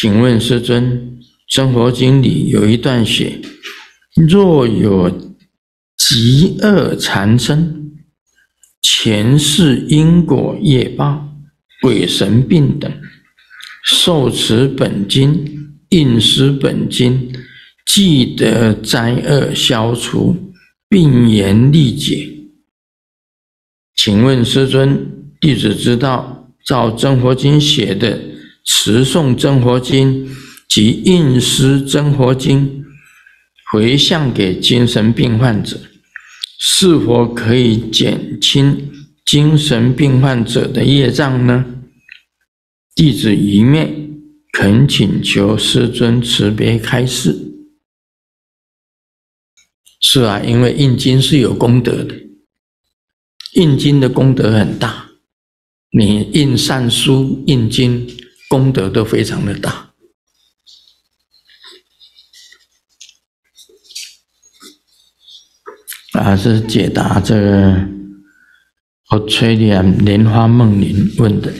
请问师尊，《真佛经》里有一段写：若有极恶缠身，前世因果业报、鬼神病等，受持本经、印施本经，即得灾厄消除，病言力解。请问师尊，弟子知道照《真佛经》写的。持诵真佛经及印施真佛经，回向给精神病患者，是否可以减轻精神病患者的业障呢？弟子一面恳请求师尊慈悲开示。是啊，因为印经是有功德的，印经的功德很大，你印善书、印经。功德都非常的大啊！是解答这个我崔莲莲花梦林问的。